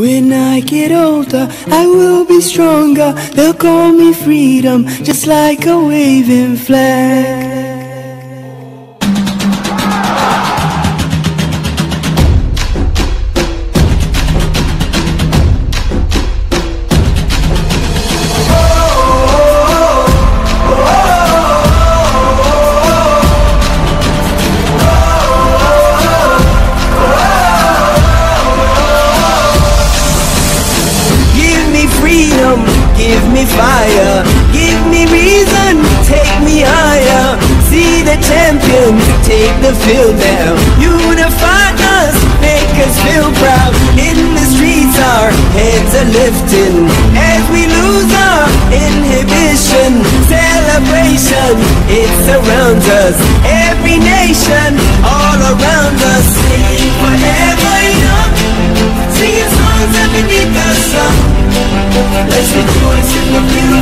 When I get older, I will be stronger. They'll call me freedom, just like a waving flag. freedom, give me fire, give me reason, take me higher. See the champion, take the field now. Unify us, make us feel proud. In the streets, our heads are lifting as we lose our inhibition. Celebration, it surrounds us. Every nation, all around us. Sing forever young, singing songs that the sun. Let's rejoice in the beauty